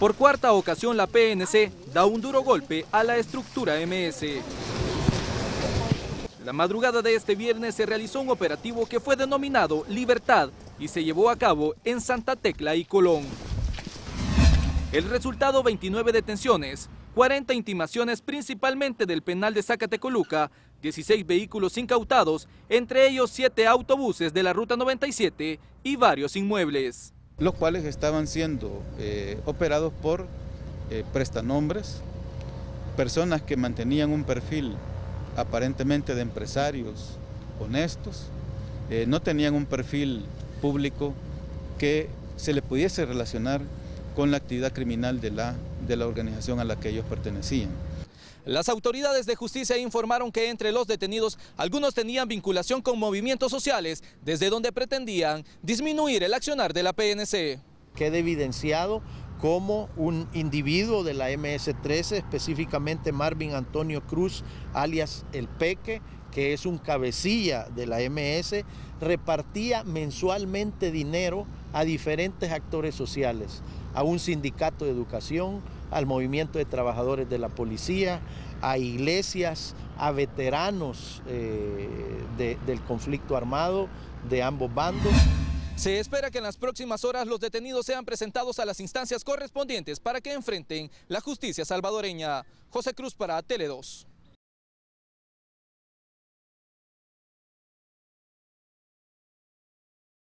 Por cuarta ocasión la PNC da un duro golpe a la estructura MS. La madrugada de este viernes se realizó un operativo que fue denominado Libertad y se llevó a cabo en Santa Tecla y Colón. El resultado 29 detenciones, 40 intimaciones principalmente del penal de Zacatecoluca, 16 vehículos incautados, entre ellos 7 autobuses de la Ruta 97 y varios inmuebles. Los cuales estaban siendo eh, operados por eh, prestanombres, personas que mantenían un perfil aparentemente de empresarios honestos, eh, no tenían un perfil público que se le pudiese relacionar con la actividad criminal de la, de la organización a la que ellos pertenecían. Las autoridades de justicia informaron que entre los detenidos algunos tenían vinculación con movimientos sociales, desde donde pretendían disminuir el accionar de la PNC. Queda evidenciado como un individuo de la MS-13, específicamente Marvin Antonio Cruz, alias El Peque, que es un cabecilla de la MS, repartía mensualmente dinero a diferentes actores sociales, a un sindicato de educación, al movimiento de trabajadores de la policía, a iglesias, a veteranos eh, del conflicto armado de ambos bandos. Se espera que en las próximas horas los detenidos sean presentados a las instancias correspondientes para que enfrenten la justicia salvadoreña. José Cruz para Tele 2.